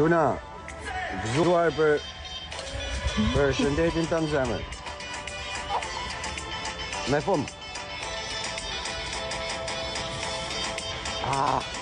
Luna, gëzuar për për shëndetin të në zemër. Me fumë. Ah,